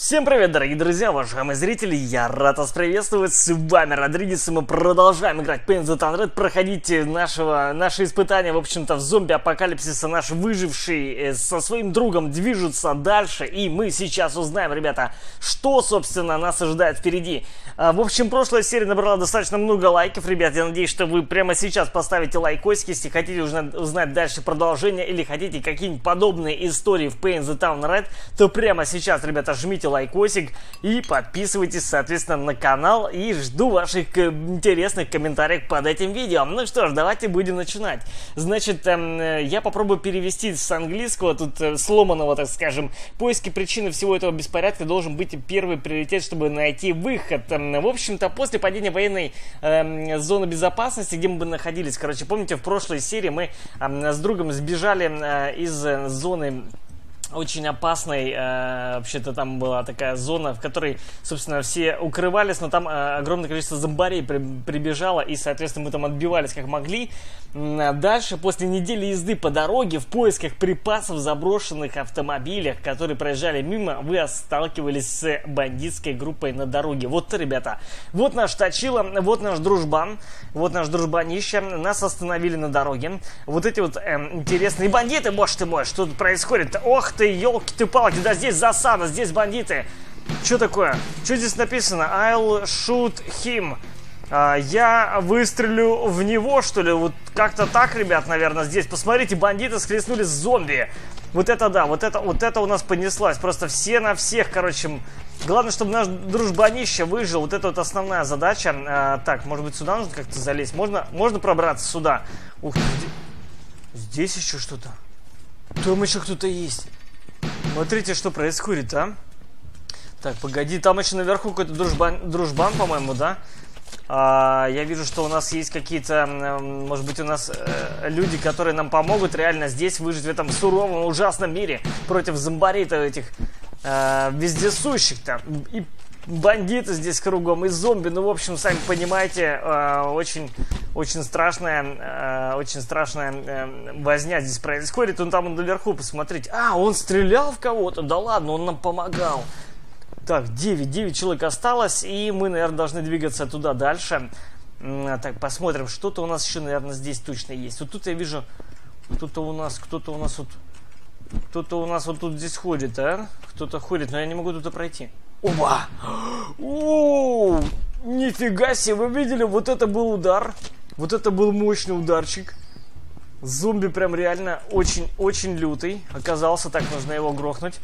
Всем привет, дорогие друзья, уважаемые зрители, я рад вас приветствовать, с вами Родригес, и мы продолжаем играть Paint the Red, проходите нашего, наши испытания, в общем-то, в зомби-апокалипсисе, наш выживший э, со своим другом движутся дальше, и мы сейчас узнаем, ребята, что, собственно, нас ожидает впереди. А, в общем, прошлая серия набрала достаточно много лайков, ребят, я надеюсь, что вы прямо сейчас поставите лайкосик, если хотите узнать, дальше продолжение, или хотите какие-нибудь подобные истории в Paint the Town Red, то прямо сейчас, ребята, жмите лайкосик и подписывайтесь, соответственно, на канал. И жду ваших интересных комментариев под этим видео. Ну что ж, давайте будем начинать. Значит, эм, э, я попробую перевести с английского, тут э, сломанного, так скажем. Поиски причины всего этого беспорядка должен быть первый приоритет, чтобы найти выход. Эм, в общем-то, после падения военной эм, зоны безопасности, где мы находились, короче, помните, в прошлой серии мы с другом сбежали э, из зоны очень опасной, э, вообще-то там была такая зона, в которой, собственно, все укрывались, но там э, огромное количество зомбарей при, прибежало, и, соответственно, мы там отбивались как могли. Дальше, после недели езды по дороге, в поисках припасов в заброшенных автомобилях, которые проезжали мимо, вы сталкивались с бандитской группой на дороге. Вот, ребята, вот наш Точила, вот наш дружбан, вот наш дружбанище, нас остановили на дороге. Вот эти вот э, интересные бандиты, боже ты мой, что тут происходит? Ох ты, елки ты палки, да здесь засада, здесь бандиты. Что такое? Что здесь написано? I'll shoot him. А, я выстрелю в него, что ли? Вот как-то так, ребят, наверное, здесь. Посмотрите, бандиты схлестнулись с зомби. Вот это да, вот это, вот это у нас понеслась. Просто все на всех, короче. Главное, чтобы наш дружбанище выжил. Вот это вот основная задача. А, так, может быть, сюда нужно как-то залезть? Можно, можно пробраться сюда? Ух, здесь еще что-то. Там еще кто-то есть. Смотрите, что происходит, а? Так, погоди, там еще наверху какой-то дружбан, дружбан по-моему, да? А, я вижу, что у нас есть какие-то, может быть, у нас э, люди, которые нам помогут реально здесь выжить в этом суровом, ужасном мире против зомбаритов этих э, вездесущих-то. И бандиты здесь кругом, и зомби. Ну, в общем, сами понимаете, э, очень, очень страшная, э, очень страшная э, возня здесь происходит. Он там наверху, посмотрите. А, он стрелял в кого-то? Да ладно, он нам помогал. Так, 9, 9 человек осталось, и мы, наверное, должны двигаться туда дальше. Так, посмотрим, что-то у нас еще, наверное, здесь точно есть. Вот тут я вижу, кто-то у нас, кто-то у нас вот, кто-то у нас вот тут здесь ходит, а? Кто-то ходит, но я не могу туда пройти. Оба! О, нифига себе, вы видели, вот это был удар. Вот это был мощный ударчик. Зомби прям реально очень-очень лютый. Оказался, так нужно его грохнуть.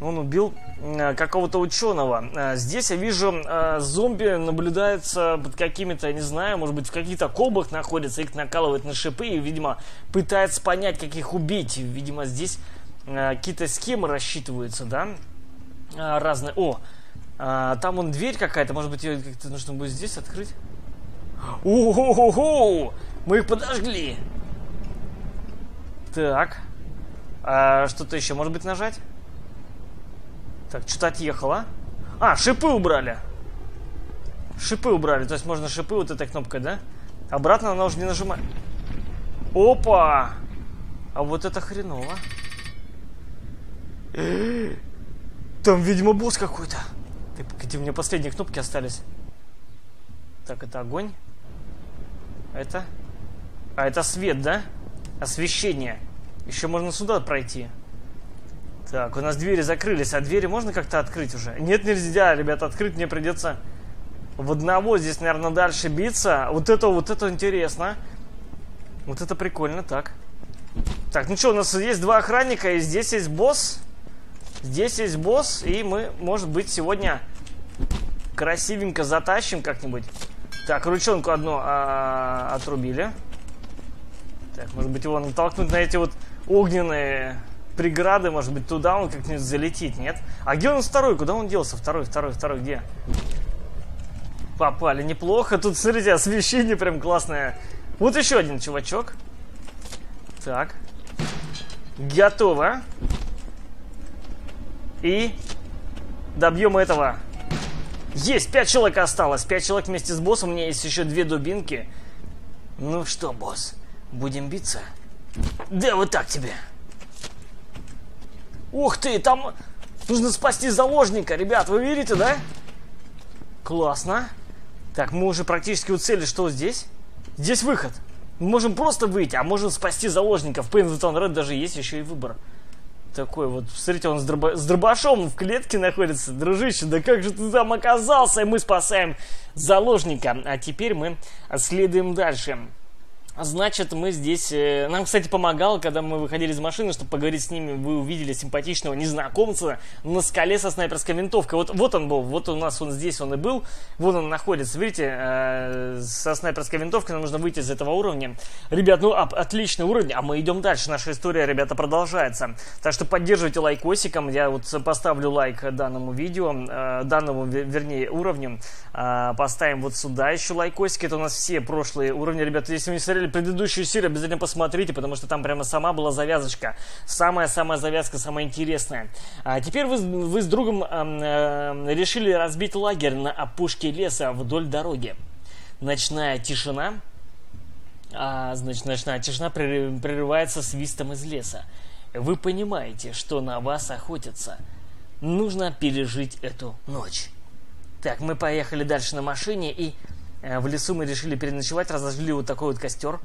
Он убил э, какого-то ученого. Э, здесь я вижу, э, зомби наблюдается под какими-то, не знаю, может быть, в каких-то колбах находится, их накалывает на шипы и, видимо, пытается понять, как их убить. Видимо, здесь какие-то схемы рассчитываются, да? А, разные. О, а, там вон дверь какая-то, может быть, ее как-то нужно будет здесь открыть? О-хо-хо-хо! Мы их подожгли! Так. А, что-то еще, может быть, нажать? Так, что-то отъехало. А, шипы убрали. Шипы убрали, то есть можно шипы вот этой кнопкой, да? Обратно она уже не нажимает. Опа! А вот это хреново. Там, видимо, босс какой-то. Погоди, у меня последние кнопки остались. Так, это огонь. Это? А, это свет, да? Освещение. Еще можно сюда пройти. Так, у нас двери закрылись, а двери можно как-то открыть уже? Нет, нельзя, ребята, открыть мне придется в одного здесь, наверное, дальше биться. Вот это, вот это интересно. Вот это прикольно, так. Так, ну что, у нас есть два охранника, и здесь есть босс. Здесь есть босс, и мы, может быть, сегодня красивенько затащим как-нибудь. Так, ручонку одну а, отрубили. Так, может быть, его натолкнуть на эти вот огненные преграды, может быть, туда он как-нибудь залетит, нет? А где он второй? Куда он делся? Второй, второй, второй, где? Попали неплохо. Тут, смотрите, освещение прям классное. Вот еще один чувачок. Так. Готово. И добьем этого. Есть, пять человек осталось. Пять человек вместе с боссом. У меня есть еще две дубинки. Ну что, босс, будем биться? Да, вот так тебе. Ух ты, там... Нужно спасти заложника, ребят, вы видите, да? Классно. Так, мы уже практически у цели. Что здесь? Здесь выход. Мы можем просто выйти, а можем спасти заложников. В Painted Red даже есть еще и выбор. Такой вот, смотрите, он с, дроба, с дробашом в клетке находится. Дружище, да как же ты там оказался? И мы спасаем заложника. А теперь мы следуем дальше. Значит, мы здесь... Э, нам, кстати, помогал, когда мы выходили из машины, чтобы поговорить с ними, вы увидели симпатичного незнакомца на скале со снайперской винтовкой. Вот, вот он был, вот у нас он здесь, он и был. Вон он находится, видите, э, со снайперской винтовкой нам нужно выйти из этого уровня. Ребят, ну, об, отличный уровень, а мы идем дальше. Наша история, ребята, продолжается. Так что поддерживайте лайкосиком. Я вот поставлю лайк данному видео, э, данному, вернее, уровню. Э, поставим вот сюда еще лайкосики. Это у нас все прошлые уровни. Ребята, если вы не смотрели предыдущую серию, обязательно посмотрите, потому что там прямо сама была завязочка. Самая-самая завязка, самая интересная. А теперь вы, вы с другом э, решили разбить лагерь на опушке леса вдоль дороги. Ночная тишина, а, значит, ночная тишина прерывается свистом из леса. Вы понимаете, что на вас охотятся. Нужно пережить эту ночь. Так, мы поехали дальше на машине и в лесу мы решили переночевать, разожгли вот такой вот костер,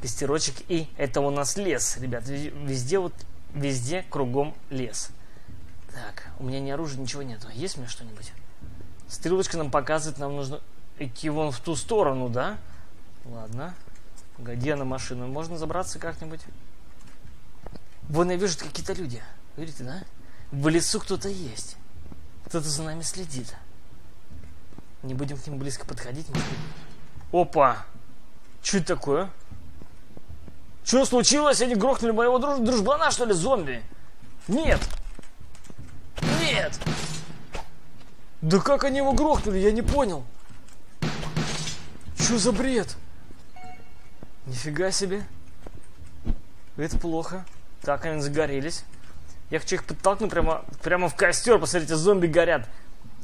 костерочек, и это у нас лес, ребят, везде вот, везде кругом лес. Так, у меня ни оружия, ничего нету. Есть у меня что-нибудь? Стрелочка нам показывает, нам нужно идти вон в ту сторону, да? Ладно. Погоди, а на машину можно забраться как-нибудь? Вон я вижу какие-то люди. Видите, да? В лесу кто-то есть. Кто-то за нами следит. Не будем к ним близко подходить. Опа! Что это такое? Что случилось? Они грохнули моего друж дружбана, что ли, зомби? Нет! Нет! Да как они его грохнули? Я не понял. Что за бред? Нифига себе. Это плохо. Так, они загорелись. Я хочу их подтолкнуть прямо, прямо в костер. Посмотрите, зомби горят.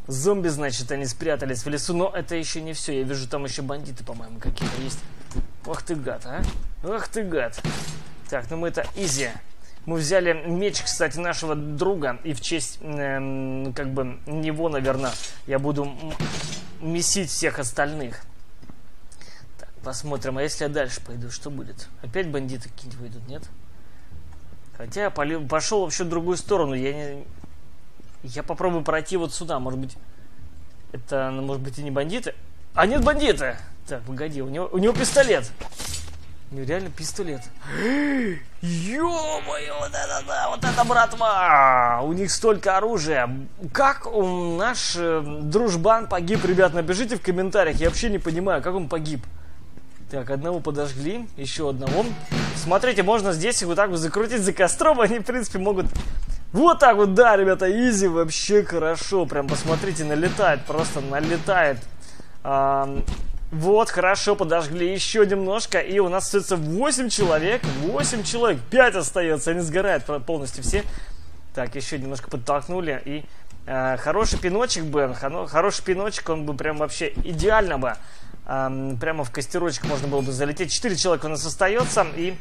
Зомби, значит, они спрятались в лесу, но это еще не все. Я вижу, там еще бандиты, по-моему, какие-то есть. Ох ты гад, а? Ох ты гад. Так, ну мы это изи. Мы взяли меч, кстати, нашего друга, и в честь, э, как бы, него, наверное, я буду месить всех остальных. Так, посмотрим, а если я дальше пойду, что будет? Опять бандиты какие-нибудь выйдут, нет? Хотя я пошел вообще в другую сторону, я не, я попробую пройти вот сюда. Может быть, это, ну, может быть, и не бандиты. А нет, бандиты! Так, погоди, у него, у него пистолет. У него реально пистолет. Ё-моё, вот это да, вот это братва! У них столько оружия. Как он, наш э, дружбан погиб, ребят, напишите в комментариях. Я вообще не понимаю, как он погиб. Так, одного подожгли, еще одного. Смотрите, можно здесь вот так вот закрутить за костром, они, в принципе, могут вот так вот, да, ребята, изи вообще хорошо. Прям посмотрите, налетает, просто налетает. А, вот, хорошо, подожгли еще немножко. И у нас остается 8 человек. 8 человек, 5 остается. Они сгорают полностью все. Так, еще немножко подтолкнули. И э, хороший пиночек бы, хороший пиночек, он бы прям вообще идеально бы. Э, прямо в костерочек можно было бы залететь. 4 человека у нас остается. И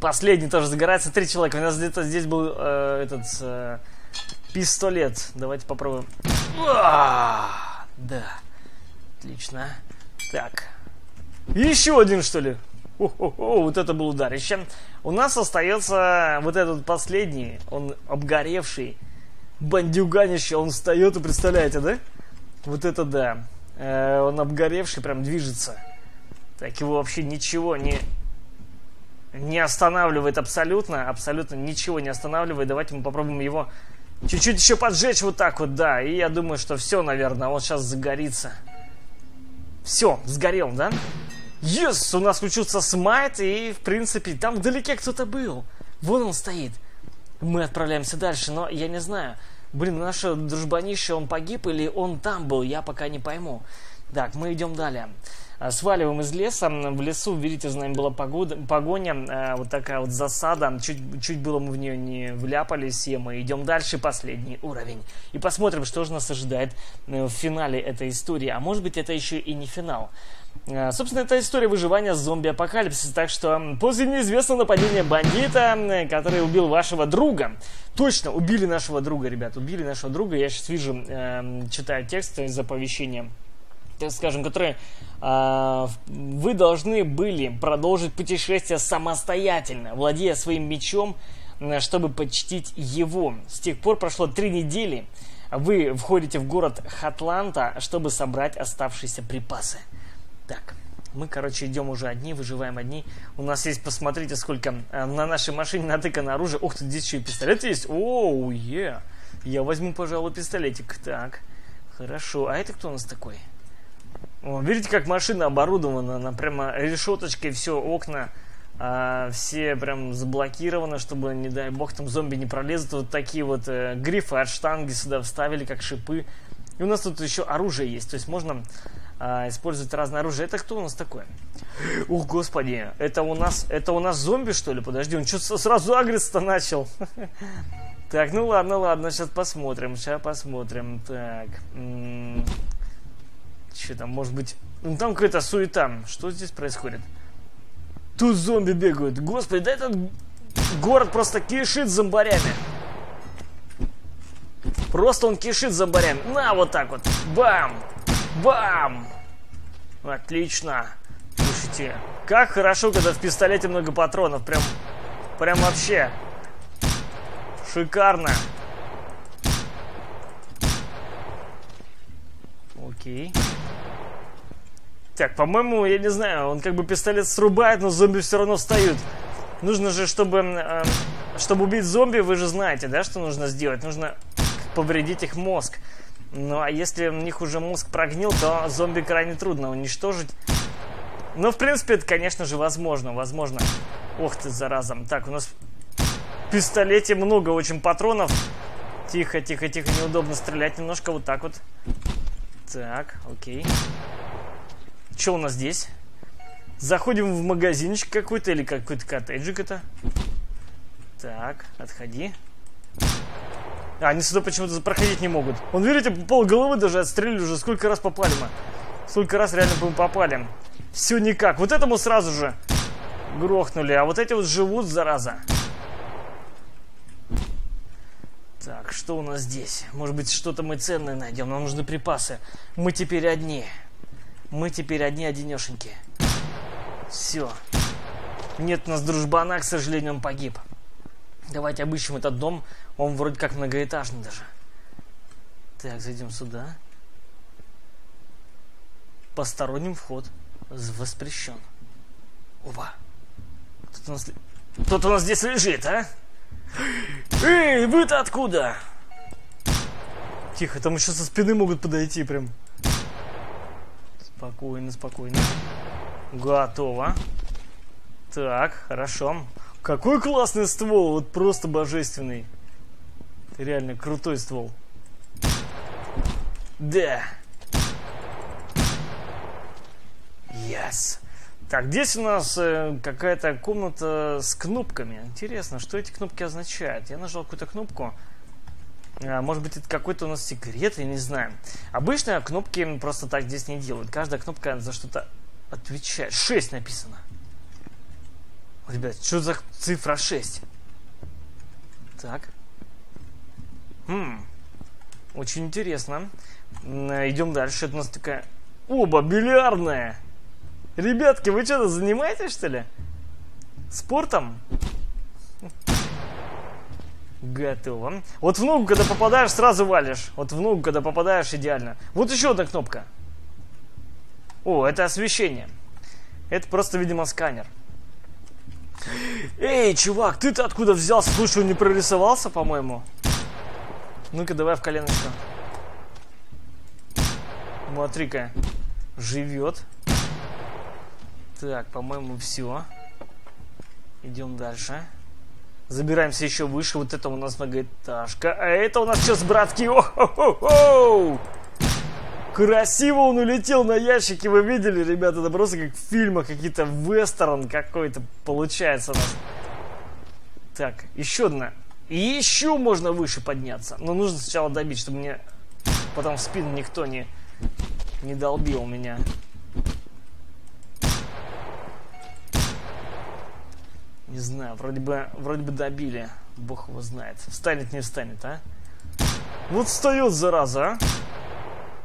Последний тоже загорается. Три человека. У нас где-то здесь был э, этот э, пистолет. Давайте попробуем. А, да. Отлично. Так. Еще один, что ли? О-о-о, вот это был ударище. У нас остается вот этот последний. Он обгоревший. Бандюганище. Он встает и представляете, да? Вот это да. Э, он обгоревший, прям движется. Так его вообще ничего не не останавливает абсолютно, абсолютно ничего не останавливает. Давайте мы попробуем его чуть-чуть еще поджечь вот так вот, да. И я думаю, что все, наверное, он сейчас загорится. Все, сгорел, да? Yes, у нас включился смайт, и, в принципе, там вдалеке кто-то был. Вон он стоит. Мы отправляемся дальше, но я не знаю. Блин, наше дружбанище, он погиб или он там был, я пока не пойму. Так, мы идем далее. А, сваливаем из леса. В лесу, видите, за нами была погода, погоня. А, вот такая вот засада. Чуть, чуть было мы в нее не вляпались. И мы идем дальше. Последний уровень. И посмотрим, что же нас ожидает э, в финале этой истории. А может быть, это еще и не финал. А, собственно, это история выживания зомби-апокалипсиса. Так что после неизвестного нападения бандита, который убил вашего друга. Точно, убили нашего друга, ребят. Убили нашего друга. Я сейчас вижу, э, читаю текст из оповещения так скажем, которые э, вы должны были продолжить путешествие самостоятельно, владея своим мечом, чтобы почтить его. С тех пор прошло три недели. Вы входите в город Хатланта, чтобы собрать оставшиеся припасы. Так, мы, короче, идем уже одни, выживаем одни. У нас есть, посмотрите, сколько э, на нашей машине натыкано оружие. Ух ты, здесь еще и пистолет есть. Оу, е. Я возьму, пожалуй, пистолетик. Так, хорошо. А это кто у нас такой? О, видите, как машина оборудована, она прямо решеточкой, все, окна, а, все прям заблокированы, чтобы, не дай бог, там зомби не пролезут. Вот такие вот э, грифы от штанги сюда вставили, как шипы. И у нас тут еще оружие есть, то есть можно а, использовать разное оружие. Это кто у нас такой? Ух, господи, это у нас, это у нас зомби, что ли? Подожди, он что сразу агриться-то начал? Так, ну ладно, ладно, сейчас посмотрим, сейчас посмотрим. Так, что там, может быть... Ну, там какая-то суета. Что здесь происходит? Тут зомби бегают. Господи, да этот город просто кишит зомбарями. Просто он кишит зомбарями. На, вот так вот. Бам! Бам! Отлично. Слушайте, как хорошо, когда в пистолете много патронов. Прям, прям вообще. Шикарно. Окей. Так, по-моему, я не знаю, он как бы пистолет срубает, но зомби все равно встают. Нужно же, чтобы, э, чтобы убить зомби, вы же знаете, да, что нужно сделать? Нужно повредить их мозг. Ну, а если у них уже мозг прогнил, то зомби крайне трудно уничтожить. Но, в принципе, это, конечно же, возможно. Возможно. Ох ты, зараза. Так, у нас в пистолете много очень патронов. Тихо, тихо, тихо. Неудобно стрелять немножко вот так вот. Так, окей. Что у нас здесь? Заходим в магазинчик какой-то или какой-то коттеджик это. Так, отходи. А, они сюда почему-то проходить не могут. Он, видите, пол головы даже отстрелили уже. Сколько раз попали мы. Сколько раз реально мы попали. Все никак. Вот этому сразу же грохнули. А вот эти вот живут, зараза. Так, что у нас здесь? Может быть, что-то мы ценное найдем. Нам нужны припасы. Мы теперь одни. Мы теперь одни-одинешеньки. Все. Нет у нас дружбана, к сожалению, он погиб. Давайте обыщем этот дом. Он вроде как многоэтажный даже. Так, зайдем сюда. Посторонним вход воспрещен. Опа. Кто-то у нас, кто у нас здесь лежит, а? Эй, вы-то откуда? Тихо, там еще со спины могут подойти прям. Спокойно, спокойно. Готово. Так, хорошо. Какой классный ствол, вот просто божественный. Это реально крутой ствол. Да. Yes. Так, здесь у нас э, какая-то комната с кнопками. Интересно, что эти кнопки означают? Я нажал какую-то кнопку. А, может быть, это какой-то у нас секрет, я не знаю. Обычно кнопки просто так здесь не делают. Каждая кнопка за что-то отвечает. 6 написано. Ребят, что за цифра 6? Так. Хм. Очень интересно. Идем дальше. Это у нас такая... Оба, бильярдная! Ребятки, вы что-то занимаетесь, что ли? Спортом? Готово. Вот в ногу, когда попадаешь, сразу валишь. Вот в ногу, когда попадаешь, идеально. Вот еще одна кнопка. О, это освещение. Это просто, видимо, сканер. Эй, чувак, ты-то откуда взялся? Слушай, он не прорисовался, по-моему. Ну-ка, давай в коленочку. Смотри-ка. Живет. Так, по-моему, все. Идем дальше. Забираемся еще выше. Вот это у нас многоэтажка. А это у нас сейчас, братки. О-хо-хо-хо! Красиво он улетел на ящике, вы видели, ребята? Это просто как в фильмах, какие-то вестерн какой-то получается у нас. Так, еще одна. И еще можно выше подняться. Но нужно сначала добить, чтобы мне потом в спину никто не, не долбил меня. Не знаю, вроде бы, вроде бы добили. Бог его знает. Встанет, не встанет, а? Вот встает, зараза, а?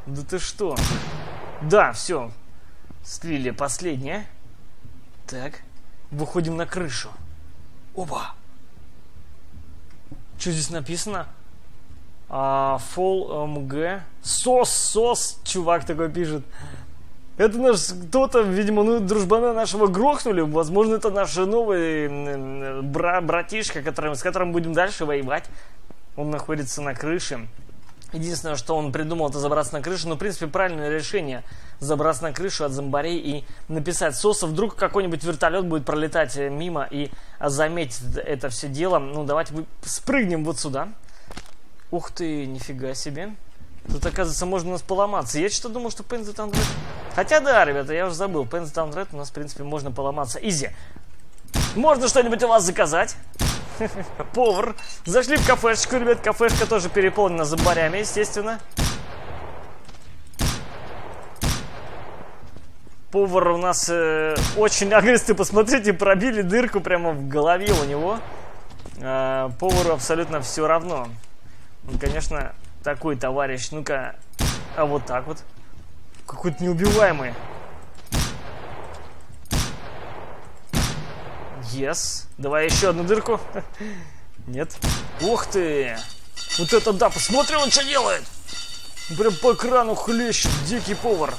Да ты что? Да, все. Слили последняя. Так. Выходим на крышу. Оба. Что здесь написано? А, Fall MG. Сос, сос, чувак такой пишет. Это наш кто-то, видимо, ну, дружбана нашего грохнули. Возможно, это наш новый бра братишка, который, с которым будем дальше воевать. Он находится на крыше. Единственное, что он придумал, это забраться на крышу. Но, в принципе, правильное решение забраться на крышу от зомбарей и написать соса. Вдруг какой-нибудь вертолет будет пролетать э, мимо и заметит это все дело. Ну, давайте спрыгнем вот сюда. Ух ты, нифига себе. Тут, оказывается, можно у нас поломаться. Я что-то думал, что Town Red... Хотя да, ребята, я уже забыл. Town Red у нас, в принципе, можно поломаться. Изи. Можно что-нибудь у вас заказать? Повар. Зашли в кафешечку, ребят. Кафешка тоже переполнена зомбарями, естественно. Повар у нас э, очень агрессивный. Посмотрите, пробили дырку прямо в голове у него. Э, повару абсолютно все равно. Он, конечно, такой товарищ. Ну-ка, а вот так вот. Какой-то неубиваемый. Yes. Давай еще одну дырку. Нет. Ух ты! Вот это да, посмотри, он что делает! Прям по крану хлещет, дикий повар.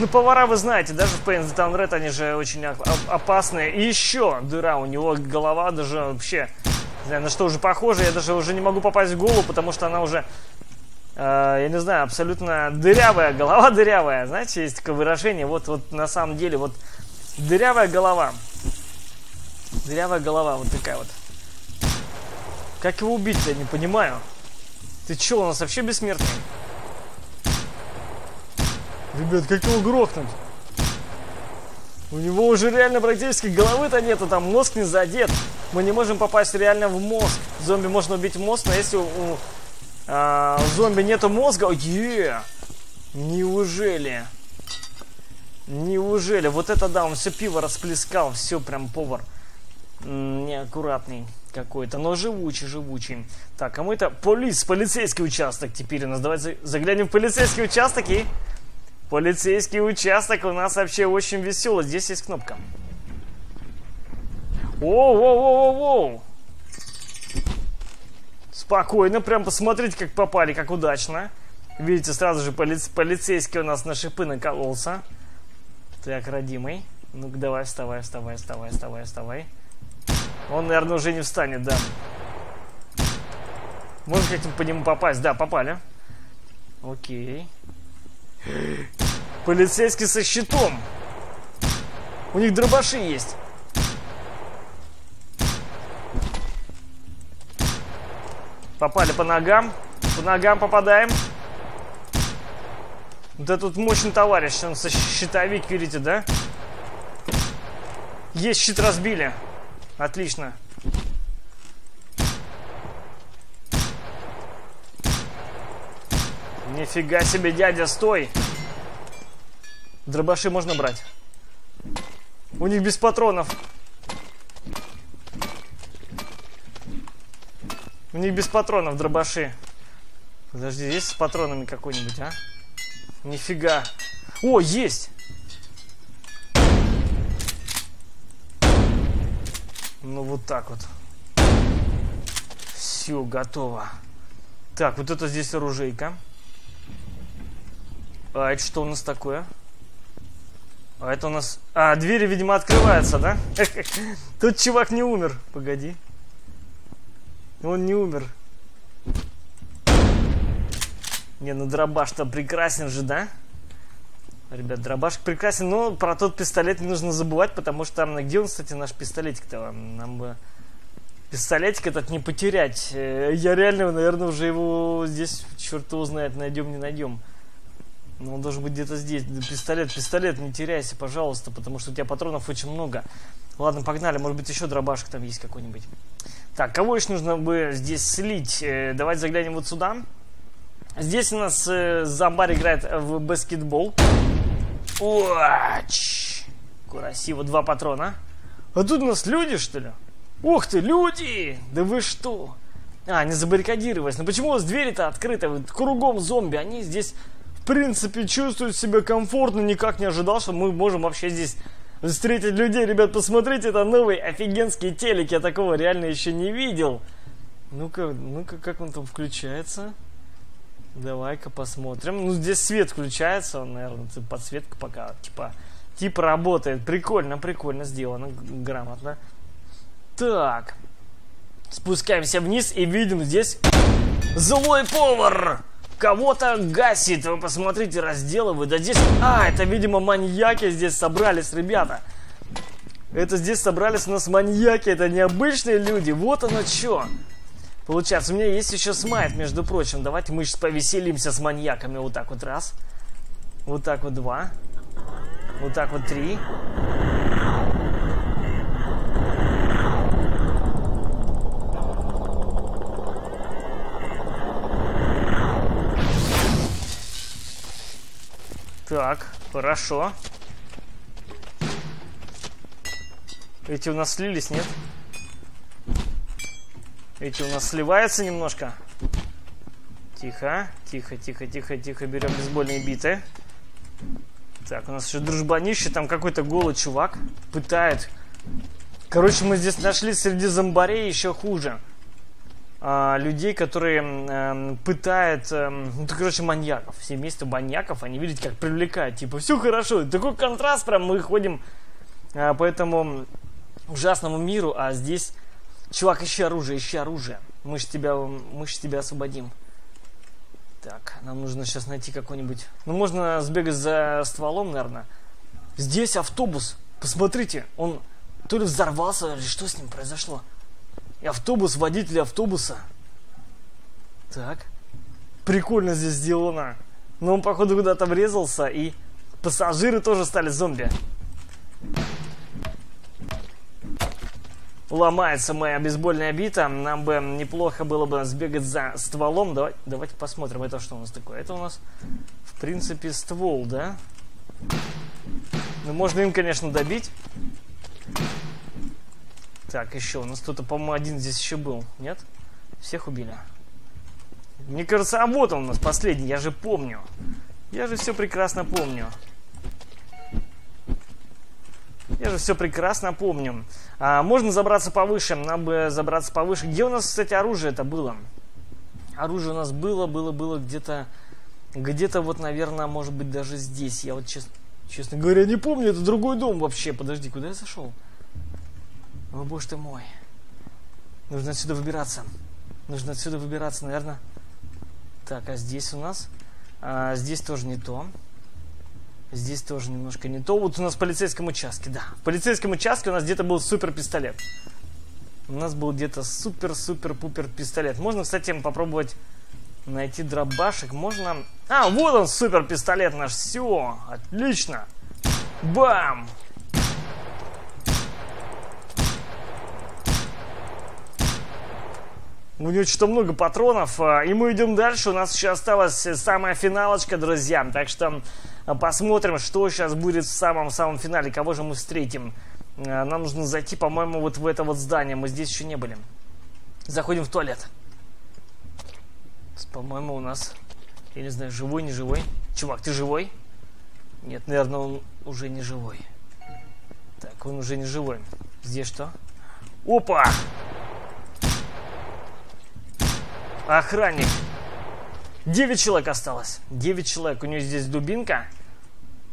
Ну, повара вы знаете, даже в Pain the Red они же очень опасные. И еще дыра, у него голова даже вообще, не знаю, на что уже похоже. Я даже уже не могу попасть в голову, потому что она уже, э, я не знаю, абсолютно дырявая, голова дырявая. Знаете, есть такое выражение, вот, вот на самом деле, вот Дырявая голова. Дырявая голова, вот такая вот. Как его убить я не понимаю. Ты чё, у нас вообще бессмертный? Ребят, как его грохнуть? У него уже реально практически головы-то нету, там мозг не задет. Мы не можем попасть реально в мозг. Зомби можно убить мозг, но если у, у, а, зомби нету мозга... Е! Неужели? Неужели? Вот это да, он все пиво расплескал, все прям повар неаккуратный какой-то, но живучий, живучий. Так, а мы это полиц, полицейский участок теперь у нас. Давайте заглянем в полицейский участок и... Полицейский участок у нас вообще очень веселый. Здесь есть кнопка. Воу-воу-воу-воу! Спокойно, прям посмотрите, как попали, как удачно. Видите, сразу же полиц полицейский у нас на шипы накололся. Так, родимый. Ну-ка, давай, вставай, вставай, вставай, вставай, вставай. Он, наверное, уже не встанет, да. Можно как-нибудь по нему попасть? Да, попали. Окей. Полицейский со щитом. У них дробаши есть. Попали по ногам. По ногам попадаем. Вот этот мощный товарищ, он со щитовик, видите, да? Есть, щит разбили. Отлично. Нифига себе, дядя, стой! Дробаши можно брать. У них без патронов. У них без патронов дробаши. Подожди, есть с патронами какой-нибудь, а? Нифига. О, есть! Ну, вот так вот. Все, готово. Так, вот это здесь оружейка. А это что у нас такое? А это у нас... А, двери, видимо, открываются, да? Тут чувак не умер. Погоди. Он не умер. Не, ну дробаш-то прекрасен же, да? Ребят, дробаш прекрасен, но про тот пистолет не нужно забывать, потому что там, где он, кстати, наш пистолетик-то? Нам бы пистолетик этот не потерять. Э, я реально, наверное, уже его здесь, черт его знает, найдем, не найдем. Но он должен быть где-то здесь. Пистолет, пистолет, не теряйся, пожалуйста, потому что у тебя патронов очень много. Ладно, погнали, может быть еще дробашек там есть какой-нибудь. Так, кого еще нужно бы здесь слить? Э, давайте заглянем вот сюда. Здесь у нас э, Замбар играет в баскетбол. Оч! Красиво, два патрона. А тут у нас люди, что ли? Ух ты, люди! Да вы что? А, не забаррикадировались. Но почему у вас двери-то открыты? Кругом зомби. Они здесь, в принципе, чувствуют себя комфортно. Никак не ожидал, что мы можем вообще здесь встретить людей. Ребят, посмотрите, это новый офигенский телек. Я такого реально еще не видел. Ну-ка, ну-ка, как он там включается? Давай-ка посмотрим. Ну, здесь свет включается, он, наверное, подсветка пока, типа, типа работает. Прикольно, прикольно сделано, грамотно. Так. Спускаемся вниз и видим здесь злой повар. Кого-то гасит. Вы посмотрите, разделывают. Да здесь... А, это, видимо, маньяки здесь собрались, ребята. Это здесь собрались у нас маньяки. Это необычные люди. Вот оно что. Получается, у меня есть еще смайт, между прочим. Давайте мы сейчас повеселимся с маньяками. Вот так вот раз. Вот так вот два. Вот так вот три. Так, хорошо. Эти у нас слились, нет? Эти у нас сливаются немножко. Тихо, тихо, тихо, тихо, тихо. Берем бейсбольные биты. Так, у нас еще дружбанище. Там какой-то голый чувак пытает. Короче, мы здесь нашли среди зомбарей еще хуже. А, людей, которые э, пытают, э, ну, короче, маньяков. Семейство маньяков, они видят, как привлекают. Типа, все хорошо. Такой контраст прям. Мы ходим э, по этому ужасному миру, а здесь Чувак, ищи оружие, ищи оружие. Мы ж тебя, мы ж тебя освободим. Так, нам нужно сейчас найти какой-нибудь... Ну, можно сбегать за стволом, наверное. Здесь автобус. Посмотрите, он то ли взорвался, или что с ним произошло. И автобус, водитель автобуса. Так. Прикольно здесь сделано. Но он, походу, куда-то врезался, и пассажиры тоже стали зомби. ломается моя бейсбольная бита. Нам бы неплохо было бы сбегать за стволом. Давай, давайте посмотрим, это что у нас такое. Это у нас, в принципе, ствол, да? Ну, можно им, конечно, добить. Так, еще. У нас кто-то, по-моему, один здесь еще был. Нет? Всех убили. Мне кажется, а вот он у нас последний. Я же помню. Я же все прекрасно помню. Я же все прекрасно помню. А, можно забраться повыше. Нам бы забраться повыше. Где у нас, кстати, оружие это было? Оружие у нас было, было, было где-то... Где-то вот, наверное, может быть, даже здесь. Я вот, честно, честно говоря, не помню. Это другой дом вообще. Подожди, куда я зашел? О, боже ты мой. Нужно отсюда выбираться. Нужно отсюда выбираться, наверное. Так, а здесь у нас... А, здесь тоже не то. Здесь тоже немножко не то. Вот у нас в полицейском участке, да. В полицейском участке у нас где-то был супер пистолет. У нас был где-то супер-супер-пупер пистолет. Можно, кстати, попробовать найти дробашек. Можно... А, вот он, супер пистолет наш. Все, отлично. Бам! У него что-то много патронов. А, и мы идем дальше. У нас еще осталась самая финалочка, друзья. Так что а, посмотрим, что сейчас будет в самом-самом финале. Кого же мы встретим. А, нам нужно зайти, по-моему, вот в это вот здание. Мы здесь еще не были. Заходим в туалет. По-моему, у нас... Я не знаю, живой, не живой. Чувак, ты живой? Нет, наверное, он уже не живой. Так, он уже не живой. Здесь что? Опа! Охранник. Девять человек осталось. Девять человек. У него здесь дубинка.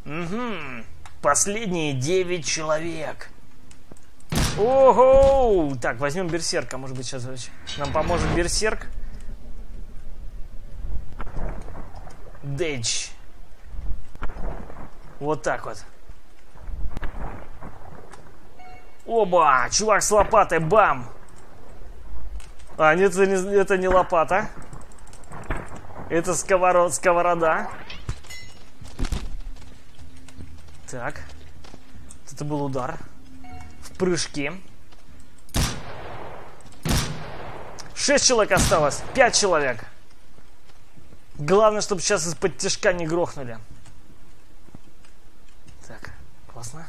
Угу. Последние девять человек. Ого! Так, возьмем берсерка. Может быть, сейчас нам поможет берсерк. Дэдж. Вот так вот. Оба! Чувак с лопатой, бам! А, нет, это не, это не лопата. Это сковород, сковорода. Так. Это был удар. В прыжке. Шесть человек осталось. Пять человек. Главное, чтобы сейчас из-под тяжка не грохнули. Так, классно.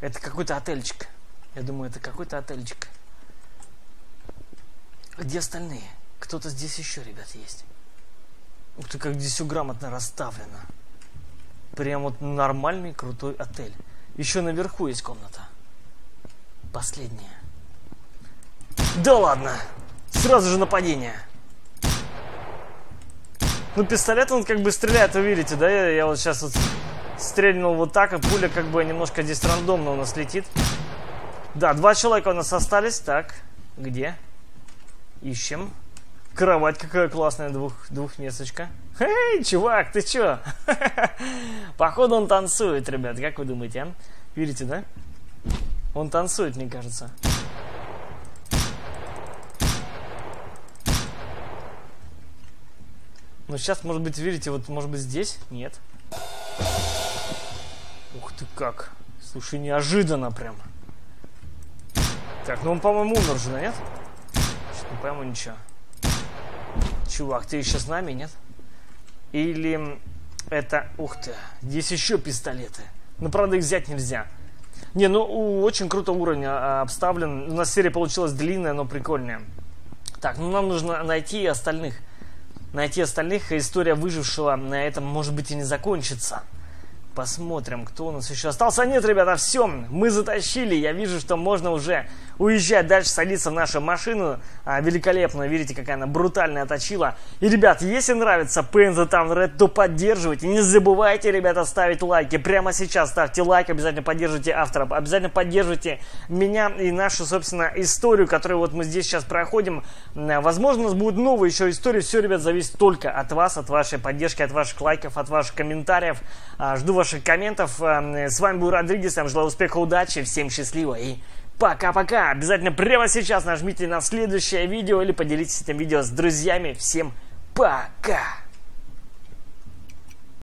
Это какой-то отельчик. Я думаю, это какой-то отельчик. Где остальные? Кто-то здесь еще, ребят, есть. Ух ты, как здесь все грамотно расставлено. Прям вот нормальный, крутой отель. Еще наверху есть комната. Последняя. Да ладно! Сразу же нападение. Ну, пистолет, он как бы стреляет, вы видите, да? Я, я вот сейчас вот стрельнул вот так, и пуля как бы немножко здесь рандомно у нас летит. Да, два человека у нас остались. Так, где? Ищем. Кровать какая классная, двух, двухместочка. Эй, чувак, ты чё? Походу он танцует, ребят, как вы думаете, а? Видите, да? Он танцует, мне кажется. Ну, сейчас, может быть, видите, вот, может быть, здесь? Нет. Ух ты как. Слушай, неожиданно прям. Так, ну он, по-моему, умер же, да, нет? Пойму ничего. Чувак, ты еще с нами, нет? Или это... Ух ты, здесь еще пистолеты. Но, правда, их взять нельзя. Не, ну, очень круто уровень а, обставлен. У нас серия получилась длинная, но прикольная. Так, ну нам нужно найти остальных найти остальных, история выжившего на этом, может быть, и не закончится. Посмотрим, кто у нас еще остался. Нет, ребята, все, мы затащили. Я вижу, что можно уже уезжать дальше, садиться в нашу машину. А, великолепно, видите, какая она брутальная точила. И, ребят, если нравится Pain the Town Red, то поддерживайте. Не забывайте, ребята, ставить лайки. Прямо сейчас ставьте лайк, обязательно поддерживайте автора. Обязательно поддерживайте меня и нашу, собственно, историю, которую вот мы здесь сейчас проходим. Возможно, у нас будут новые еще истории. Все, ребят, зависит только от вас, от вашей поддержки, от ваших лайков, от ваших комментариев. А, жду ваших комментов. С вами был Родригес. Всем желаю успеха, удачи. Всем счастливо и пока-пока. Обязательно прямо сейчас нажмите на следующее видео или поделитесь этим видео с друзьями. Всем пока!